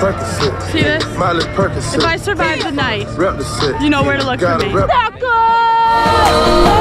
Percocet. See this? Miley Percocet. If I survive the night, you know where to look for Gotta me. rep- Taco!